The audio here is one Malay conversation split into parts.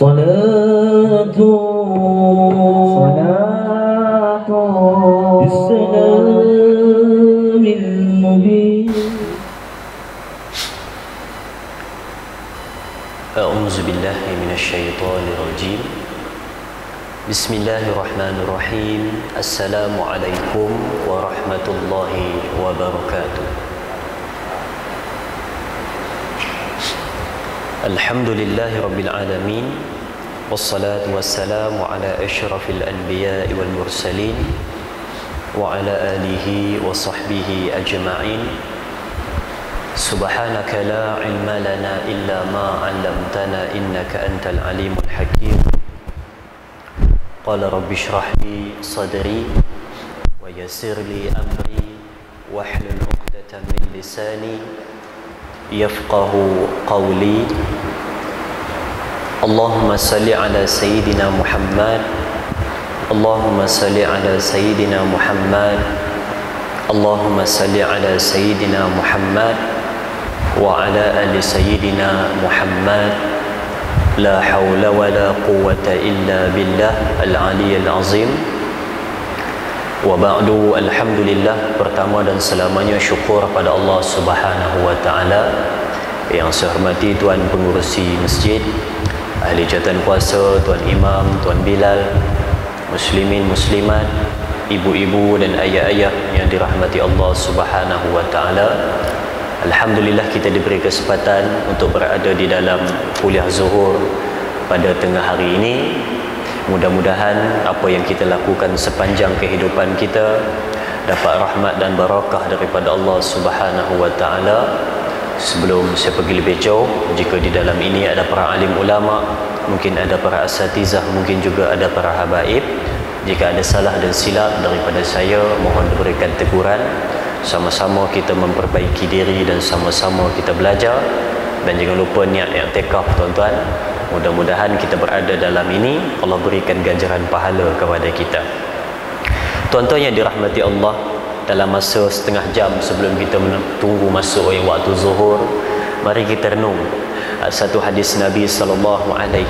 صلاة صلاة بالسلام المبين أعوذ بالله من الشيطان الرجيم. بسم الله الرحمن الرحيم. السلام عليكم ورحمة الله وبركاته. الحمد لله رب العالمين والصلاة والسلام على أشرف الأنبياء والمرسلين وعلى آله وصحبه أجمعين. سبحانك لا علم لنا إلا ما علمتنا إنك أنت العليم الحكيم. قال رب اشرح لي صدري ويسر لي أمري واحلل عقدة من لساني yafqahu qawli. Allahumma salli ala sayyidina Muhammad. Allahumma salli ala sayyidina Muhammad. Allahumma salli ala sayyidina Muhammad wa ala ala sayyidina Muhammad. La haula wa la quwwata illa billah. Al-aliyyil azim. al Wa ba'du alhamdulillah pertama dan selamanya syukur pada Allah Subhanahu wa taala yang saya hormati tuan pengerusi masjid ahli jawatan kuasa tuan imam tuan bilal muslimin muslimat ibu-ibu dan ayah-ayah yang dirahmati Allah Subhanahu wa taala. Alhamdulillah kita diberi kesempatan untuk berada di dalam kuliah zuhur pada tengah hari ini. Mudah-mudahan apa yang kita lakukan sepanjang kehidupan kita dapat rahmat dan barakah daripada Allah Subhanahu wa taala. Sebelum saya pergi lebih jauh, jika di dalam ini ada para alim ulama, mungkin ada para asatizah, mungkin juga ada para habaib. Jika ada salah dan silap daripada saya, mohon diberikan teguran sama-sama kita memperbaiki diri dan sama-sama kita belajar dan jangan lupa niat i'tikaf tuan-tuan mudah-mudahan kita berada dalam ini Allah berikan ganjaran pahala kepada kita. Tuan-tuan yang dirahmati Allah dalam masa setengah jam sebelum kita tunggu masuk waktu zuhur mari kita renung satu hadis Nabi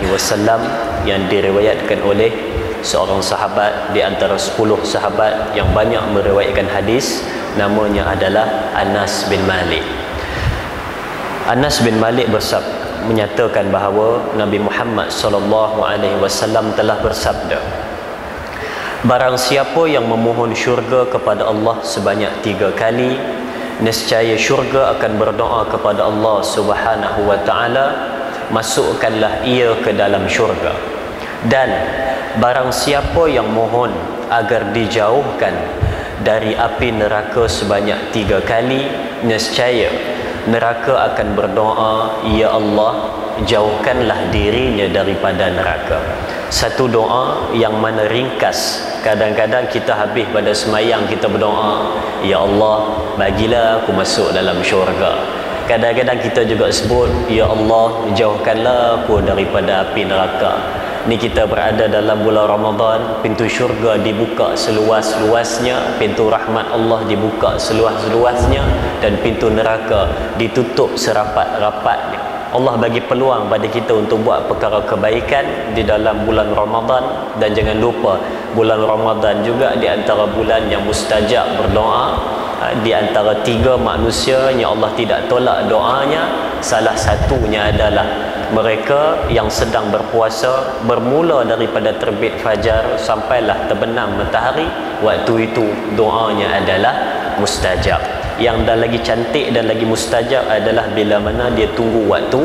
wasallam yang diriwayatkan oleh seorang sahabat di antara 10 sahabat yang banyak meriwayatkan hadis namanya adalah Anas bin Malik. Anas bin Malik bersab menyatakan bahawa Nabi Muhammad sallallahu alaihi wasallam telah bersabda Barang siapa yang memohon syurga kepada Allah sebanyak tiga kali nescaya syurga akan berdoa kepada Allah Subhanahu wa taala masukkanlah ia ke dalam syurga. Dan barang siapa yang mohon agar dijauhkan dari api neraka sebanyak tiga kali nescaya neraka akan berdoa ya Allah jauhkanlah dirinya daripada neraka. Satu doa yang mana ringkas. Kadang-kadang kita habis pada semayang kita berdoa ya Allah bagilah aku masuk dalam syurga. Kadang-kadang kita juga sebut ya Allah jauhkanlah aku daripada api neraka ni kita berada dalam bulan Ramadan pintu syurga dibuka seluas-luasnya pintu rahmat Allah dibuka seluas-luasnya dan pintu neraka ditutup serapat-rapatnya. Allah bagi peluang pada kita untuk buat perkara kebaikan di dalam bulan Ramadan. Dan jangan lupa bulan Ramadan juga di antara bulan yang mustajab berdoa. Di antara tiga manusia yang Allah tidak tolak doanya. Salah satunya adalah mereka yang sedang berpuasa bermula daripada terbit fajar sampailah terbenam matahari. Waktu itu doanya adalah mustajab. Yang dah lagi cantik dan lagi mustajab adalah bila mana dia tunggu waktu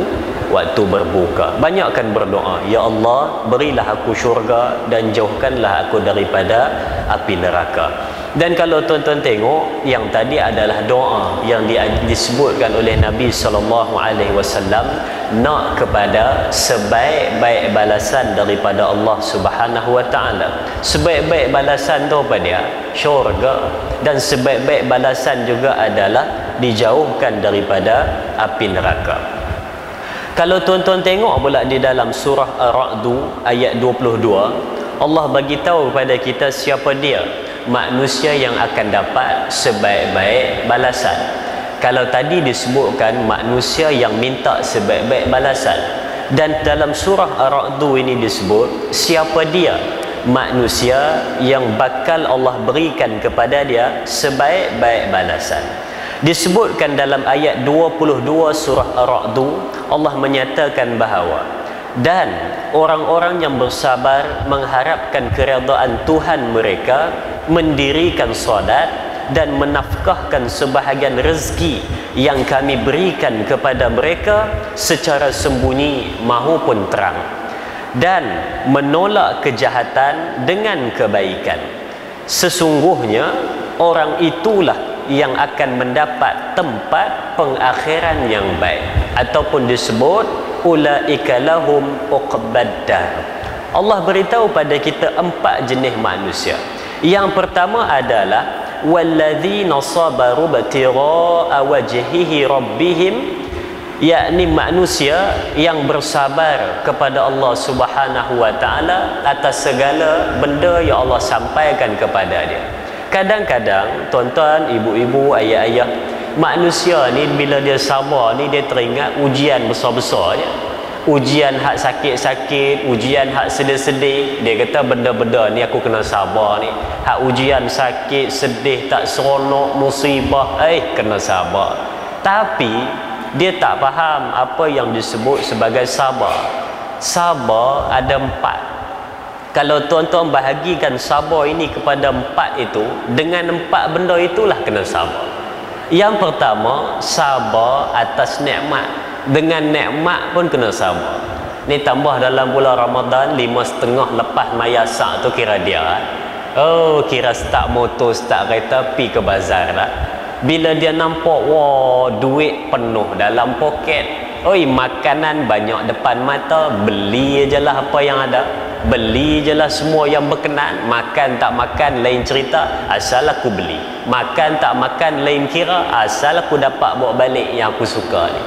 waktu berbuka banyakkan berdoa ya Allah berilah aku syurga dan jauhkanlah aku daripada api neraka dan kalau tuan-tuan tengok yang tadi adalah doa yang disebutkan oleh Nabi sallallahu alaihi wasallam nak kepada sebaik-baik balasan daripada Allah Subhanahu wa taala. Sebaik-baik balasan tu apa dia? Syurga. Dan sebaik-baik balasan juga adalah dijauhkan daripada api neraka. Kalau tuan-tuan tengok pula di dalam surah Ar-Ra'd ayat 22, Allah bagi tahu kepada kita siapa dia. Manusia yang akan dapat sebaik-baik balasan. Kalau tadi disebutkan manusia yang minta sebaik-baik balasan. Dan dalam surah Ar-Ra'du ini disebut siapa dia? Manusia yang bakal Allah berikan kepada dia sebaik-baik balasan disebutkan dalam ayat 22 surah Ar-Ra'du Allah menyatakan bahawa dan orang-orang yang bersabar mengharapkan keredaan Tuhan mereka mendirikan solat dan menafkahkan sebahagian rezeki yang kami berikan kepada mereka secara sembunyi maupun terang dan menolak kejahatan dengan kebaikan. Sesungguhnya orang itulah yang akan mendapat tempat pengakhiran yang baik. Ataupun disebut ulaika lahum uqbaddar Allah beritahu pada kita empat jenis manusia. Yang pertama adalah walladzina sabaru batira'a wajhihi rabbihim yakni manusia yang bersabar kepada Allah Subhanahu wa taala atas segala benda yang Allah sampaikan kepada dia kadang-kadang tuan-tuan ibu-ibu ayah-ayah manusia ni bila dia sabar ni dia teringat ujian besar-besar je. Ujian hak sakit-sakit ujian hak sedih-sedih. Dia kata benda-benda ni aku kena sabar ni. Hak ujian sakit sedih tak seronok musibah eh kena sabar. Tapi dia tak faham apa yang disebut sebagai sabar. Sabar ada empat kalau tuan-tuan bahagikan sabar ini kepada empat itu dengan empat benda itulah kena sabar yang pertama sabar atas nikmat. Dengan nikmat pun kena sabar ni tambah dalam bulan Ramadan lima setengah lepas mayasak tu kira dia. Oh kira start motor start kereta pi ke bazar lah bila dia nampak wah duit penuh dalam poket. Oi makanan banyak depan mata beli je lah apa yang ada beli je lah semua yang berkenan. Makan tak makan lain cerita asal aku beli. Makan tak makan lain kira asal aku dapat bawa balik yang aku suka ni.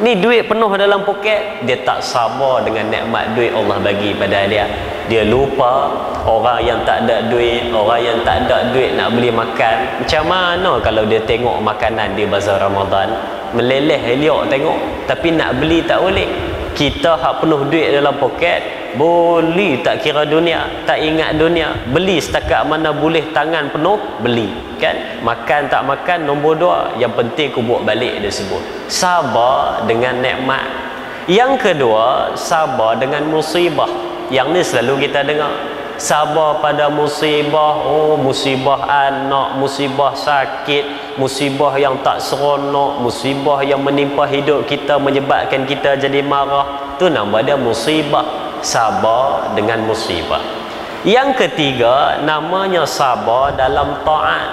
Ni duit penuh dalam poket dia tak sabar dengan nikmat duit Allah bagi pada dia. Dia lupa orang yang tak ada duit orang yang tak ada duit nak beli makan. Macam mana kalau dia tengok makanan di bazar Ramadan? Meleleh eliok tengok tapi nak beli tak boleh kita hak penuh duit dalam poket boleh tak kira dunia tak ingat dunia? Beli setakat mana boleh tangan penuh beli kan? Makan tak makan nombor dua. Yang penting aku buat balik dia sebut. Sabar dengan nikmat. Yang kedua sabar dengan musibah. Yang ni selalu kita dengar sabar pada musibah. Oh musibah anak musibah sakit musibah yang tak seronok musibah yang menimpa hidup kita menyebabkan kita jadi marah. Tu nama dia musibah. Sabar dengan musibah. Yang ketiga namanya sabar dalam taat.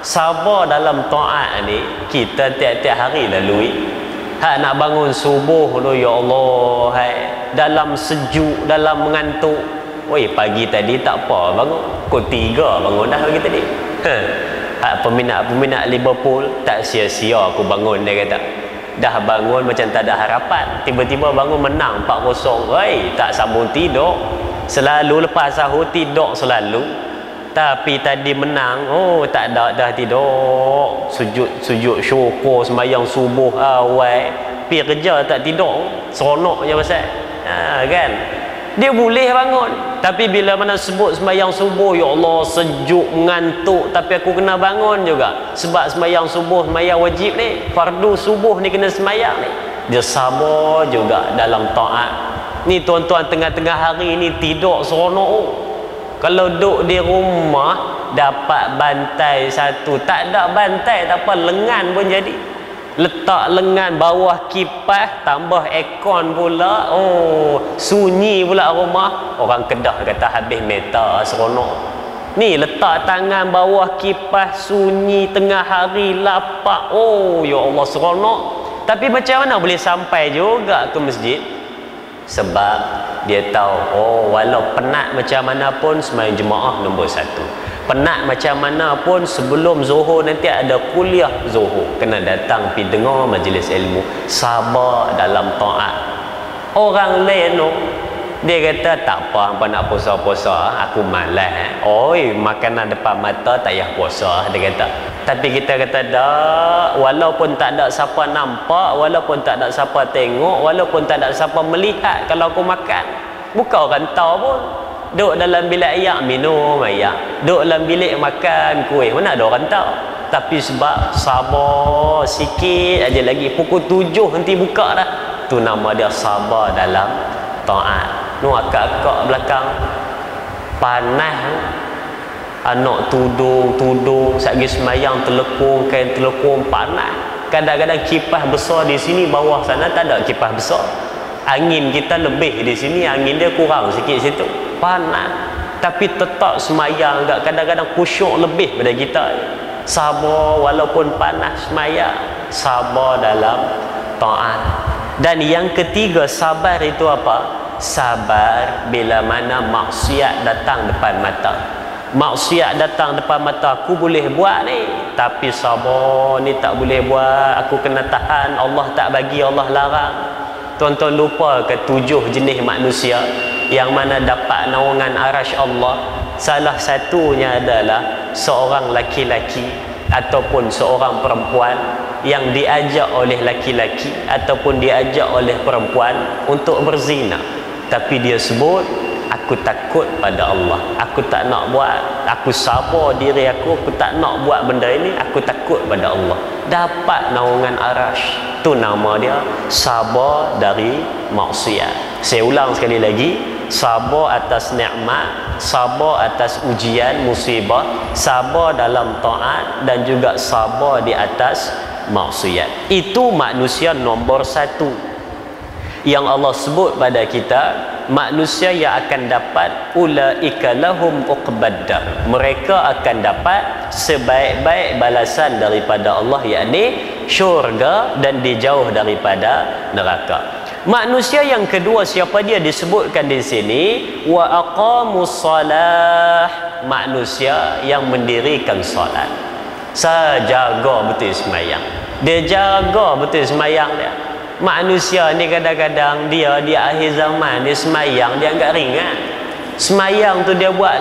Sabar dalam taat ni kita tiap-tiap hari lalui. Ha nak bangun subuh tu ya Allah hai. Dalam sejuk dalam mengantuk oi pagi tadi tak apa bangun. Pukul 3 bangun dah pagi tadi. Ha, peminat-peminat Liverpool tak sia-sia aku bangun dia kata. Dah bangun macam tak ada harapan. Tiba-tiba bangun menang 4-0 hei tak sambung tidur. Selalu lepas sahur tidur selalu. Tapi tadi menang oh tak ada dah tidur. Sujud sujud syukur sembahyang subuh awal. Pi kerja tak tidur. Seronok je pasal. Ha, kan? Dia boleh bangun tapi bila mana sebut sembahyang subuh ya Allah sejuk mengantuk tapi aku kena bangun juga. Sebab sembahyang subuh sembahyang wajib ni fardu subuh ni kena sembahyang ni. Dia sabar juga dalam taat. Ni tuan-tuan tengah-tengah hari ni tidur seronok. Kalau duduk di rumah dapat bantai satu. Tak ada bantai tak apa lengan pun jadi letak lengan bawah kipas tambah aircon pula. Oh sunyi pula rumah orang kedah kata habis meter seronok. Ni letak tangan bawah kipas sunyi tengah hari lapak. Oh ya Allah seronok. Tapi macam mana boleh sampai juga ke masjid? Sebab dia tahu oh walau penat macam mana pun semayang jemaah nombor satu penat macam mana pun sebelum zuhur nanti ada kuliah zuhur kena datang pi dengar majlis ilmu. Sabar dalam taat. Orang lain no. Dia kata tak apa apa nak puasa-puasa aku malas eh. oi makanan depan mata tak payah puasa dia kata. Tapi kita kata dak walaupun tak ada siapa nampak walaupun tak ada siapa tengok walaupun tak ada siapa melihat kalau aku makan. Bukan orang tahu pun duduk dalam bilik ayak minum ayak. Duduk dalam bilik makan kuih. Mana ada orang tahu tapi sebab sabar sikit aja lagi. Pukul tujuh nanti buka dah. Tu nama dia sabar dalam taat. Nu akak-akak belakang. Panas. Anak tudung tudung. Sagi semayang telekung kain telekung. Panas. Kadang-kadang kipas besar di sini bawah sana tak ada kipas besar. Angin kita lebih di sini angin dia kurang sikit situ panas tapi tetap semayang. Agak kadang-kadang kusyuk lebih pada kita. Sabar walaupun panas semayang. Sabar dalam taat. Dan yang ketiga sabar itu apa? Sabar bila mana maksiat datang depan mata. Maksiat datang depan mata aku boleh buat ni. Tapi sabar ni tak boleh buat. Aku kena tahan. Allah tak bagi Allah larang. Tuan-tuan lupa ke tujuh jenis manusia yang mana dapat naungan arash Allah salah satunya adalah seorang laki-laki ataupun seorang perempuan yang diajak oleh laki-laki ataupun diajak oleh perempuan untuk berzina. Tapi dia sebut aku takut pada Allah. Aku tak nak buat aku sabar diri aku aku tak nak buat benda ini aku takut pada Allah. Dapat naungan arash. Tu nama dia sabar dari maksiat. Saya ulang sekali lagi sabar atas nikmat sabar atas ujian musibah sabar dalam taat dan juga sabar di atas maksiat. Itu manusia nombor satu yang Allah sebut pada kita manusia yang akan dapat ulaika lahum uqbaddar mereka akan dapat sebaik-baik balasan daripada Allah yakni syurga dan dijauh daripada neraka manusia yang kedua siapa dia disebutkan di sini? Wa aqamus salah. Manusia yang mendirikan solat. Saya jaga betul semayang. Dia jaga betul semayang dia. Manusia ni kadang-kadang dia di akhir zaman dia semayang dia agak ringan. Semayang tu dia buat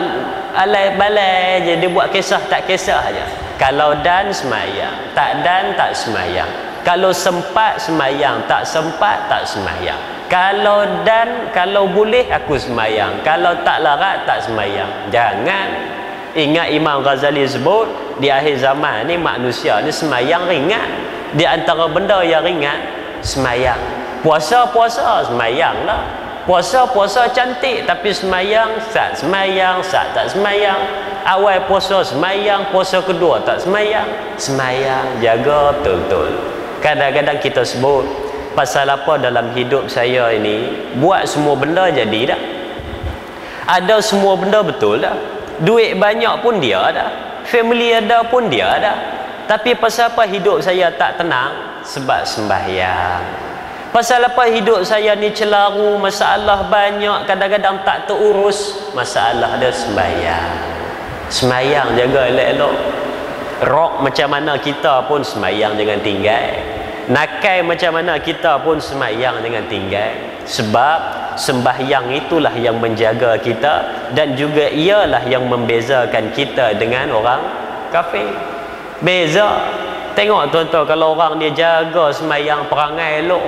alai balai je dia buat kisah tak kisah aja kalau dan semayang tak dan tak semayang kalau sempat semayang tak sempat tak semayang. Kalau dan kalau boleh aku semayang. Kalau tak larat tak semayang. Jangan. Ingat Imam Ghazali sebut di akhir zaman ni manusia ni semayang ringan. Di antara benda yang ringan semayang. Puasa-puasa semayang lah. Puasa-puasa cantik tapi semayang saat semayang saat tak semayang. Awal puasa semayang puasa kedua tak semayang. Semayang jaga betul-betul kadang-kadang kita sebut pasal apa dalam hidup saya ini buat semua benda jadi dah. Ada semua benda betul dah. Duit banyak pun dia dah. Family ada pun dia dah. Tapi pasal apa hidup saya tak tenang? Sebab sembahyang. Pasal apa hidup saya ni celaru masalah banyak kadang-kadang tak terurus? Masalah ada sembahyang. Sembahyang jaga elok-elok. Rok macam mana kita pun sembahyang jangan tinggal nakai macam mana kita pun sembahyang jangan tinggal sebab sembahyang itulah yang menjaga kita dan juga ialah yang membezakan kita dengan orang kafir beza Tengok tuan-tuan kalau orang dia jaga semayang perangai elok.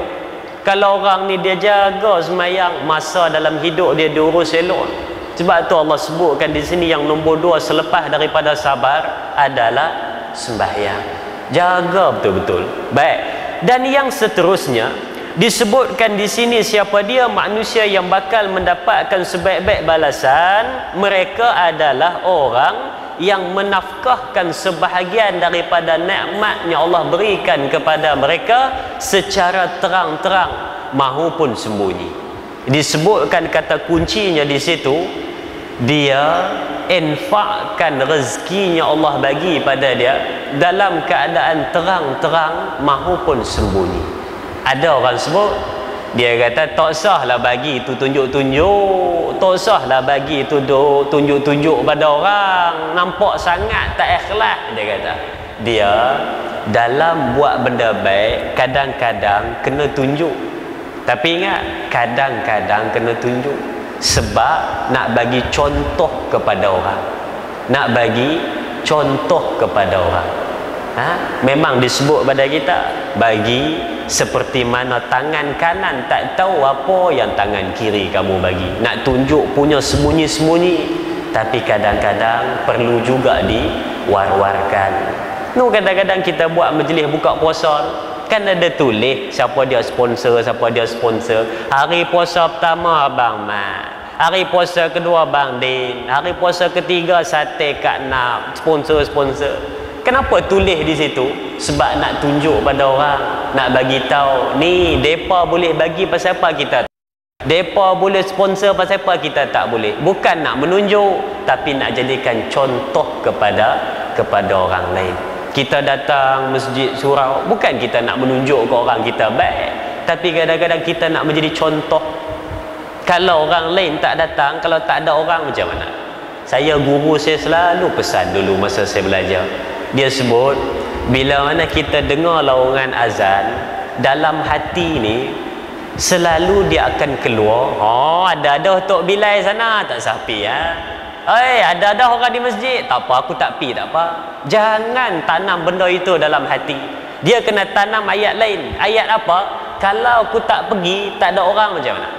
Kalau orang ni dia jaga semayang masa dalam hidup dia diurus elok. Sebab tu Allah sebutkan di sini yang nombor dua selepas daripada sabar adalah sembahyang. Jaga betul-betul. Baik. Dan yang seterusnya disebutkan di sini siapa dia manusia yang bakal mendapatkan sebaik-baik balasan mereka adalah orang yang menafkahkan sebahagian daripada nikmatnya Allah berikan kepada mereka secara terang-terang mahupun sembunyi. Disebutkan kata kuncinya di situ dia infakkan rezekinya Allah bagi pada dia dalam keadaan terang-terang mahupun sembunyi. Ada orang sebut dia kata tak sahlah bagi tu tunjuk-tunjuk tak sahlah bagi tu tunjuk-tunjuk pada orang. Nampak sangat tak ikhlas dia kata. Dia dalam buat benda baik kadang-kadang kena tunjuk. Tapi ingat kadang-kadang kena tunjuk sebab nak bagi contoh kepada orang. Nak bagi contoh kepada orang. Ha? memang disebut pada kita bagi seperti mana tangan kanan tak tahu apa yang tangan kiri kamu bagi. Nak tunjuk punya sembunyi-sembunyi tapi kadang-kadang perlu juga diwar-warkan. No kadang-kadang kita buat majlis buka puasa kan ada tulis siapa dia sponsor siapa dia sponsor. Hari puasa pertama abang mat. Hari puasa kedua bang din. Hari puasa ketiga sate kak nak. Sponsor-sponsor Kenapa tulis di situ? Sebab nak tunjuk pada orang, nak bagi tahu, ni depa boleh bagi pasal apa kita? Depa boleh sponsor pasal apa kita tak boleh. Bukan nak menunjuk, tapi nak jadikan contoh kepada kepada orang lain. Kita datang masjid surau, bukan kita nak menunjuk ke orang kita baik, tapi kadang-kadang kita nak menjadi contoh. Kalau orang lain tak datang, kalau tak ada orang macam mana? Saya guru saya selalu pesan dulu masa saya belajar dia sebut bila mana kita dengar lawangan azan dalam hati ni selalu dia akan keluar oh ada ada tok bilai sana tak sapi ya Hei, ada ada orang di masjid. Tak apa, aku tak pi, tak apa. Jangan tanam benda itu dalam hati. Dia kena tanam ayat lain. Ayat apa? Kalau aku tak pergi, tak ada orang macam mana?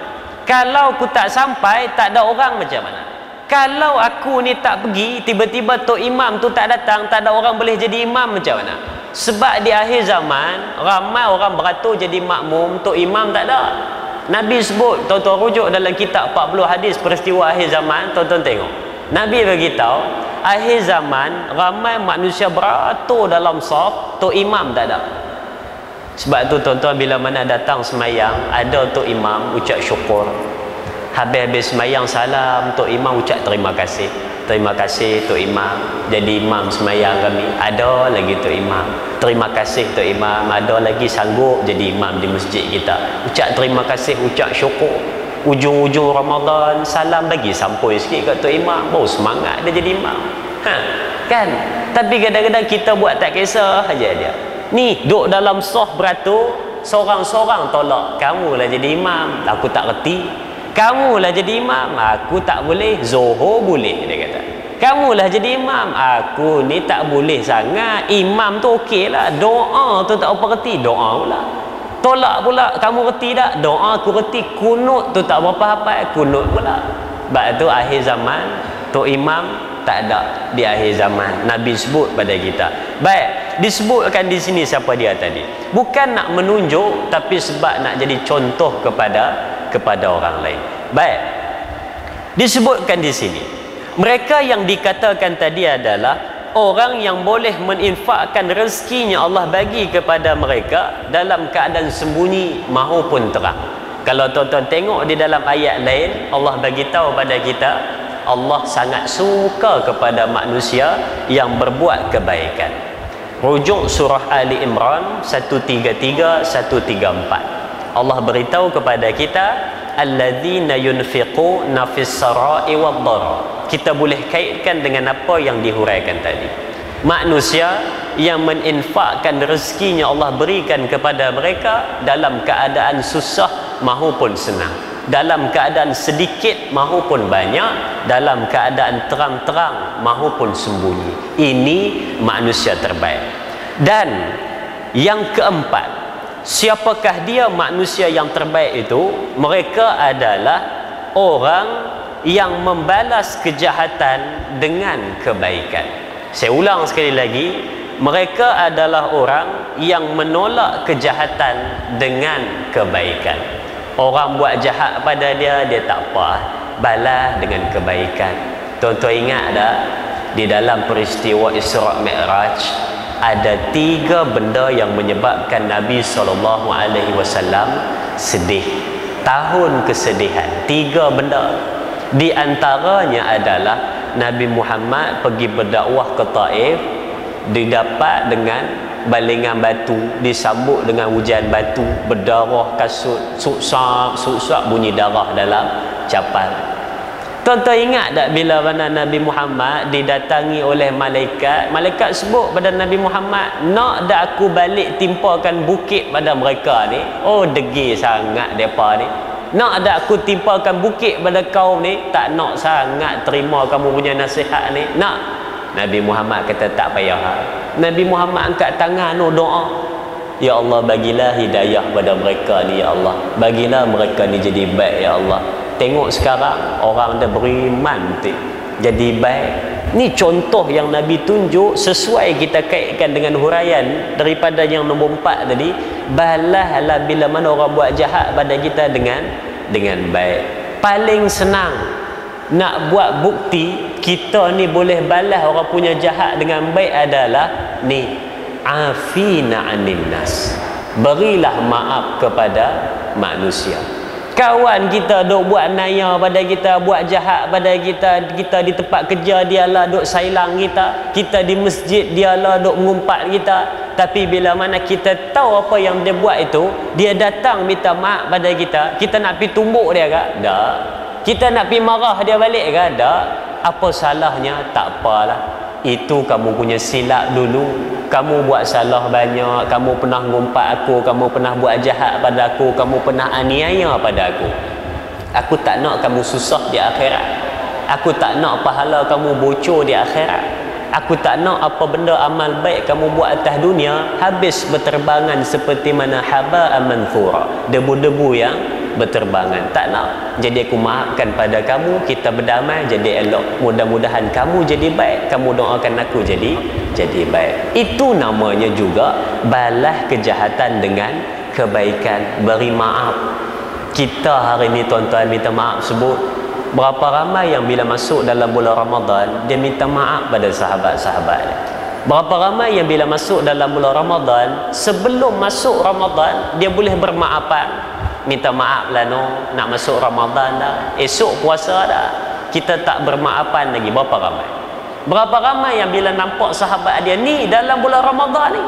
Kalau aku tak sampai, tak ada orang macam mana? kalau aku ni tak pergi tiba-tiba tok imam tu tak datang tak ada orang boleh jadi imam macam mana sebab di akhir zaman ramai orang beratur jadi makmum tok imam tak ada Nabi sebut tuan-tuan rujuk dalam kitab 40 hadis peristiwa akhir zaman tuan-tuan tengok Nabi beritahu akhir zaman ramai manusia beratur dalam saf tok imam tak ada sebab tu tuan-tuan bila mana datang semayang ada tok imam ucap syukur. Habis-habis semayang salam Tok Imam ucap terima kasih. Terima kasih Tok Imam. Jadi imam semayang kami ada lagi Tok Imam. Terima kasih Tok Imam. Ada lagi sanggup jadi imam di masjid kita. Ucap terima kasih ucap syukur ujung-ujung Ramadan salam lagi sampai sikit kat Tok Imam baru semangat dia jadi imam ha, kan? Tapi kadang-kadang kita buat tak kisah aja dia. Ni duduk dalam soh beratur seorang-seorang tolak kamu lah jadi imam. Aku tak reti. Kamulah jadi imam. Aku tak boleh. Zohor boleh dia kata. Kamulah jadi imam. Aku ni tak boleh sangat. Imam tu okey lah doa tu tak apa reti. Doa pula tolak pula kamu reti tak doa aku reti kunut tu tak berapa apa kunut pula sebab tu akhir zaman tu imam tak ada di akhir zaman Nabi sebut pada kita baik disebutkan di sini siapa dia tadi bukan nak menunjuk tapi sebab nak jadi contoh kepada kepada orang lain. Baik. Disebutkan di sini. Mereka yang dikatakan tadi adalah orang yang boleh meninfakkan rezekinya Allah bagi kepada mereka dalam keadaan sembunyi maupun terang. Kalau tuan-tuan tengok di dalam ayat lain, Allah bagi tahu pada kita, Allah sangat suka kepada manusia yang berbuat kebaikan. Rujuk surah Ali Imran 133 134. Allah beritahu kepada kita alladzina yunfiquna fis sarai wad kita boleh kaitkan dengan apa yang dihuraikan tadi. Manusia yang meninfakkan rezekinya Allah berikan kepada mereka dalam keadaan susah maupun senang. Dalam keadaan sedikit maupun banyak. Dalam keadaan terang-terang maupun sembunyi. Ini manusia terbaik. Dan yang keempat siapakah dia manusia yang terbaik itu? Mereka adalah orang yang membalas kejahatan dengan kebaikan. Saya ulang sekali lagi mereka adalah orang yang menolak kejahatan dengan kebaikan. Orang buat jahat pada dia dia tak apa balas dengan kebaikan. Tuan-tuan ingat tak? Di dalam peristiwa Isra' Mi'raj ada tiga benda yang menyebabkan Nabi SAW sedih. Tahun kesedihan. Tiga benda. Di antaranya adalah Nabi Muhammad pergi berdakwah ke Taif didapat dengan balingan batu disambut dengan hujan batu berdarah kasut suksak suksak bunyi darah dalam capal Tuan-tuan ingat tak bila mana Nabi Muhammad didatangi oleh malaikat? Malaikat sebut pada Nabi Muhammad Nak dah aku balik timpakan bukit pada mereka ni? Oh degi sangat mereka ni. Nak ada aku timpakan bukit pada kau ni? Tak nak sangat terima kamu punya nasihat ni. Nak. Nabi Muhammad kata tak payah. Nabi Muhammad angkat tangan no doa. Ya Allah bagilah hidayah pada mereka ni ya Allah. Bagilah mereka ni jadi baik ya Allah tengok sekarang orang dah beriman tu jadi baik. Ni contoh yang Nabi tunjuk sesuai kita kaitkan dengan huraian daripada yang nombor empat tadi. Balahlah bila mana orang buat jahat pada kita dengan dengan baik. Paling senang nak buat bukti kita ni boleh balas orang punya jahat dengan baik adalah ni afina anin nas. Berilah maaf kepada manusia kawan kita duk buat naya pada kita buat jahat pada kita kita di tempat kerja dialah duk sailang kita kita di masjid dialah duk mengumpat kita. Tapi bila mana kita tahu apa yang dia buat itu dia datang minta maaf pada kita. Kita nak pi tumbuk dia ke tak. Kita nak pi marah dia balik ke tak. Apa salahnya? Tak apalah itu kamu punya silap dulu. Kamu buat salah banyak. Kamu pernah ngumpat aku. Kamu pernah buat jahat pada aku. Kamu pernah aniaya pada aku. Aku tak nak kamu susah di akhirat. Aku tak nak pahala kamu bocor di akhirat aku tak nak apa benda amal baik kamu buat atas dunia habis berterbangan seperti mana haba amanthura debu-debu yang berterbangan. Tak nak. Jadi aku maafkan pada kamu kita berdamai jadi elok. Mudah-mudahan kamu jadi baik. Kamu doakan aku jadi jadi baik. Itu namanya juga balas kejahatan dengan kebaikan. Beri maaf. Kita hari ini tuan-tuan minta maaf sebut berapa ramai yang bila masuk dalam bulan Ramadan dia minta maaf pada sahabat-sahabat berapa ramai yang bila masuk dalam bulan Ramadan sebelum masuk Ramadan dia boleh bermaafan. Minta maaf lah no nak masuk Ramadan dah. Esok puasa dah. Kita tak bermaafan lagi. Berapa ramai? Berapa ramai yang bila nampak sahabat dia ni dalam bulan Ramadan ni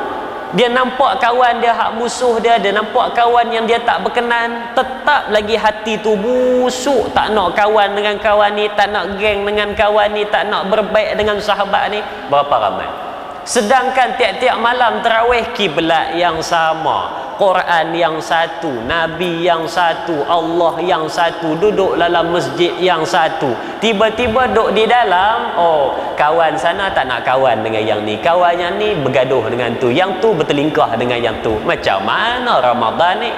dia nampak kawan dia hak musuh dia dia nampak kawan yang dia tak berkenan tetap lagi hati tu busuk tak nak kawan dengan kawan ni tak nak geng dengan kawan ni tak nak berbaik dengan sahabat ni. Berapa ramai sedangkan tiap-tiap malam terawih kiblat yang sama Quran yang satu, Nabi yang satu, Allah yang satu, duduk dalam masjid yang satu. Tiba-tiba duduk di dalam, oh, kawan sana tak nak kawan dengan yang ni. Kawan yang ni bergaduh dengan tu. Yang tu bertelingkah dengan yang tu. Macam mana Ramadan ni?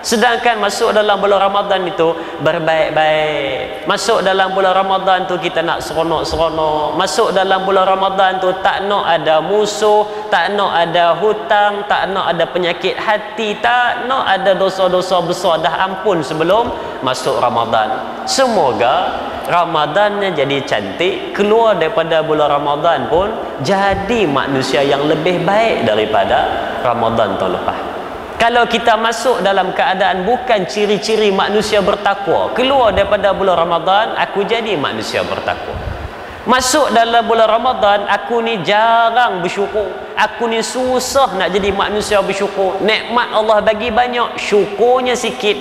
Sedangkan masuk dalam bulan Ramadan itu berbaik-baik. Masuk dalam bulan Ramadan tu kita nak seronok-seronok. Masuk dalam bulan Ramadan tu tak nak ada musuh, tak nak ada hutang, tak nak ada penyakit hati, tak nak ada dosa-dosa besar dah ampun sebelum masuk Ramadan. Semoga Ramadannya jadi cantik, keluar daripada bulan Ramadan pun jadi manusia yang lebih baik daripada Ramadan tahun lepas kalau kita masuk dalam keadaan bukan ciri-ciri manusia bertakwa keluar daripada bulan Ramadan aku jadi manusia bertakwa. Masuk dalam bulan Ramadan aku ni jarang bersyukur. Aku ni susah nak jadi manusia bersyukur. Nikmat Allah bagi banyak syukurnya sikit.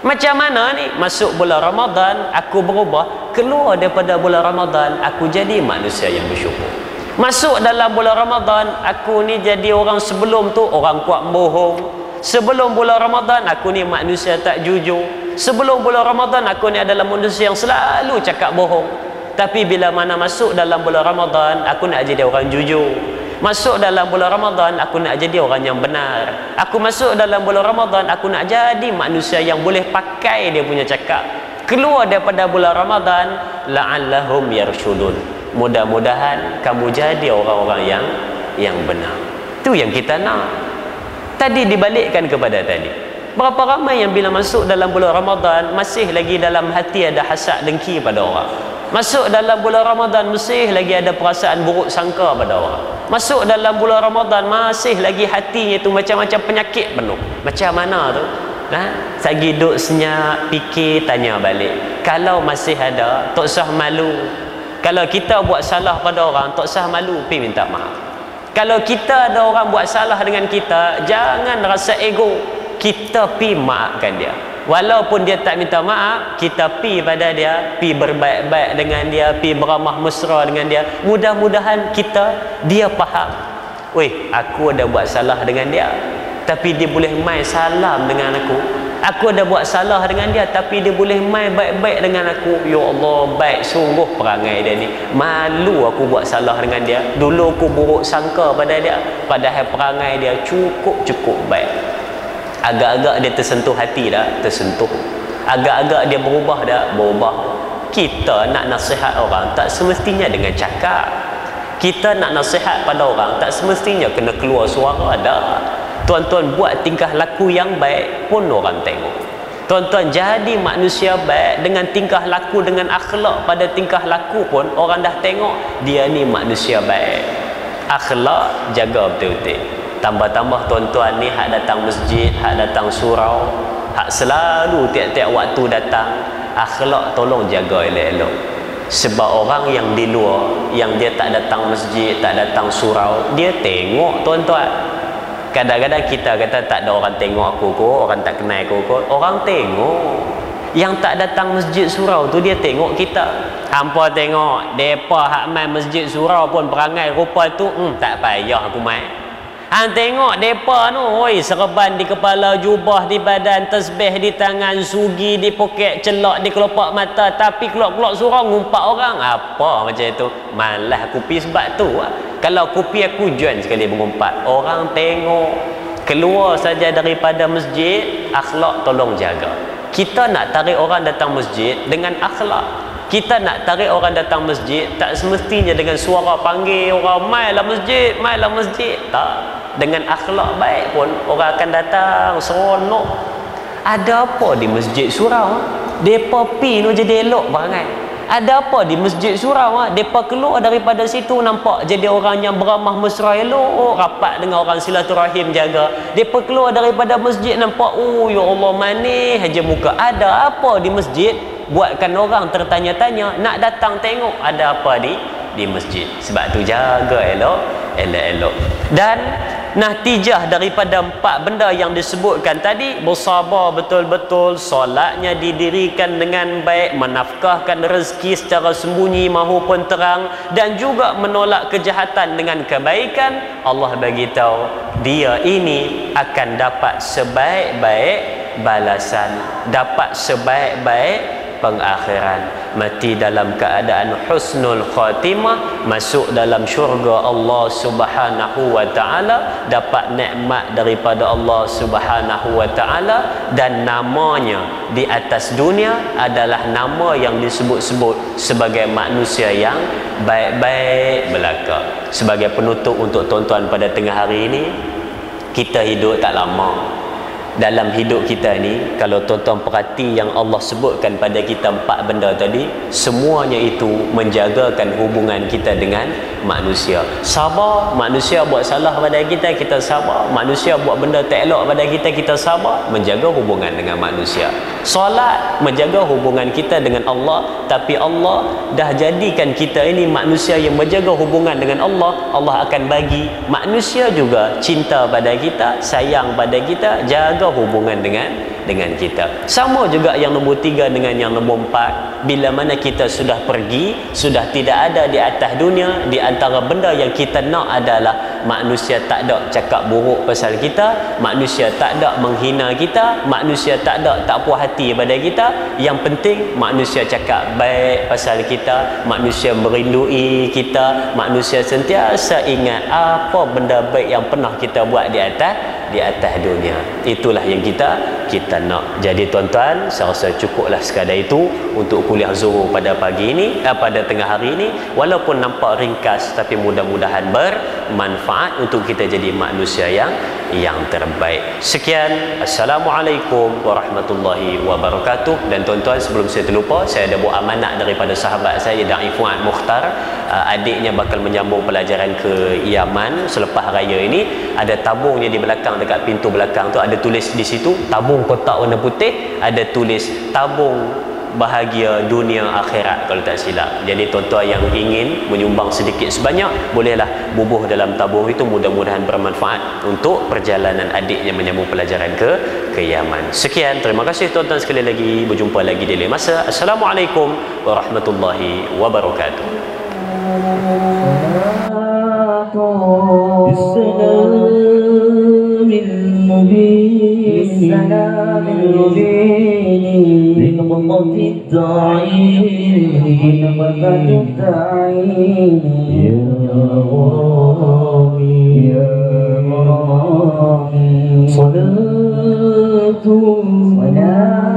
Macam mana ni? Masuk bulan Ramadan aku berubah. Keluar daripada bulan Ramadan aku jadi manusia yang bersyukur Masuk dalam bulan Ramadan, aku ni jadi orang sebelum tu orang kuat bohong. Sebelum bulan Ramadan, aku ni manusia tak jujur. Sebelum bulan Ramadan, aku ni adalah manusia yang selalu cakap bohong. Tapi bila mana masuk dalam bulan Ramadan, aku nak jadi orang jujur. Masuk dalam bulan Ramadan, aku nak jadi orang yang benar. Aku masuk dalam bulan Ramadan, aku nak jadi manusia yang boleh pakai dia punya cakap. Keluar daripada bulan Ramadan, la'allahum yarshudun mudah-mudahan kamu jadi orang-orang yang yang benar. Itu yang kita nak. Tadi dibalikkan kepada tadi. Berapa ramai yang bila masuk dalam bulan Ramadan masih lagi dalam hati ada hasad dengki pada orang. Masuk dalam bulan Ramadan masih lagi ada perasaan buruk sangka pada orang. Masuk dalam bulan Ramadan masih lagi hatinya itu macam-macam penyakit penuh. Macam mana tu? Ha? Sagi duduk senyap, fikir, tanya balik. Kalau masih ada, tak usah malu kalau kita buat salah pada orang tak sah malu pi minta maaf. Kalau kita ada orang buat salah dengan kita jangan rasa ego. Kita pi maafkan dia. Walaupun dia tak minta maaf kita pi pada dia pi berbaik-baik dengan dia pi beramah mesra dengan dia. Mudah-mudahan kita dia faham. Weh aku ada buat salah dengan dia tapi dia boleh main salam dengan aku aku dah buat salah dengan dia tapi dia boleh main baik-baik dengan aku. Ya Allah baik. Sungguh perangai dia ni. Malu aku buat salah dengan dia. Dulu aku buruk sangka pada dia. Padahal perangai dia cukup-cukup baik. Agak-agak dia tersentuh hati dah tersentuh. Agak-agak dia berubah dah berubah. Kita nak nasihat orang tak semestinya dengan cakap. Kita nak nasihat pada orang tak semestinya kena keluar suara dah tuan-tuan buat tingkah laku yang baik pun orang tengok. Tuan-tuan jadi manusia baik dengan tingkah laku dengan akhlak pada tingkah laku pun orang dah tengok dia ni manusia baik. Akhlak jaga betul-betul. Tambah-tambah tuan-tuan ni hak datang masjid hak datang surau hak selalu tiap-tiap waktu datang akhlak tolong jaga elok-elok. Sebab orang yang di luar yang dia tak datang masjid tak datang surau dia tengok tuan-tuan kadang-kadang kita kata tak ada orang tengok aku ko orang tak kenal aku ko orang tengok yang tak datang masjid surau tu dia tengok kita hampa tengok depa hak main masjid surau pun perangai rupa tu hmm, tak payah aku main Hang tengok depa tu, oi serban di kepala, jubah di badan, tasbih di tangan, sugi di poket, celak di kelopak mata, tapi kelok-kelok surau ngumpat orang. Apa macam itu? Malah aku pi sebab tu. Kalau aku pi aku join sekali mengumpat. Orang tengok keluar saja daripada masjid, akhlak tolong jaga. Kita nak tarik orang datang masjid dengan akhlak. Kita nak tarik orang datang masjid tak semestinya dengan suara panggil orang mailah masjid, mailah masjid. Tak dengan akhlak baik pun orang akan datang seronok ada apa di masjid surau depa pi tu jadi elok barangai ada apa di masjid surau depa keluar daripada situ nampak jadi orang yang beramah mesra elok. Rapat dengan orang silaturahim jaga. Depa keluar daripada masjid nampak oh ya Allah manis aja muka. Ada apa di masjid? Buatkan orang tertanya-tanya nak datang tengok ada apa di di masjid? Sebab tu jaga elok elok-elok. Dan Natijah daripada empat benda yang disebutkan tadi Bersabar betul-betul Solatnya didirikan dengan baik Menafkahkan rezeki secara sembunyi Mahupun terang Dan juga menolak kejahatan dengan kebaikan Allah bagi tahu Dia ini akan dapat sebaik-baik balasan Dapat sebaik-baik pengakhiran. Mati dalam keadaan husnul khatimah masuk dalam syurga Allah Subhanahu wa taala dapat nikmat daripada Allah Subhanahu wa taala dan namanya di atas dunia adalah nama yang disebut-sebut sebagai manusia yang baik-baik belaka. Sebagai penutup untuk tuan-tuan pada tengah hari ini kita hidup tak lama dalam hidup kita ni kalau tuan-tuan perhati yang Allah sebutkan pada kita empat benda tadi semuanya itu menjagakan hubungan kita dengan manusia. Sabar manusia buat salah pada kita kita sabar. Manusia buat benda tak elok pada kita kita sabar. Menjaga hubungan dengan manusia. Solat menjaga hubungan kita dengan Allah. Tapi Allah dah jadikan kita ini manusia yang menjaga hubungan dengan Allah Allah akan bagi manusia juga cinta pada kita sayang pada kita jaga hubungan dengan dengan kita. Sama juga yang nombor tiga dengan yang nombor empat. Bila mana kita sudah pergi sudah tidak ada di atas dunia di antara benda yang kita nak adalah manusia tak ada cakap buruk pasal kita manusia tak ada menghina kita manusia tak ada tak puas hati pada kita. Yang penting manusia cakap baik pasal kita manusia merindui kita manusia sentiasa ingat apa benda baik yang pernah kita buat di atas di atas dunia. Itulah yang kita kita nak jadi tuan-tuan saya rasa cukuplah sekadar itu untuk kuliah zuhur pada pagi ini eh, pada tengah hari ini. Walaupun nampak ringkas tapi mudah-mudahan bermanfaat untuk kita jadi manusia yang yang terbaik. Sekian. Assalamualaikum warahmatullahi wabarakatuh. Dan tuan-tuan sebelum saya terlupa saya ada buat amanat daripada sahabat saya Da'i Fuad Mukhtar. Uh, adiknya bakal menyambung pelajaran ke Yaman selepas raya ini. Ada tabungnya di belakang dekat pintu belakang tu ada tulis di situ tabung kotak warna putih ada tulis tabung bahagia dunia akhirat kalau tak silap jadi tuan-tuan yang ingin menyumbang sedikit sebanyak bolehlah bubuh dalam tabung itu mudah-mudahan bermanfaat untuk perjalanan adiknya menyambung pelajaran ke ke Yaman sekian terima kasih tuan-tuan sekali lagi berjumpa lagi di lain masa Assalamualaikum warahmatullahi wabarakatuh بالسلام المبين من قطط الدعين من صلاة صلاة.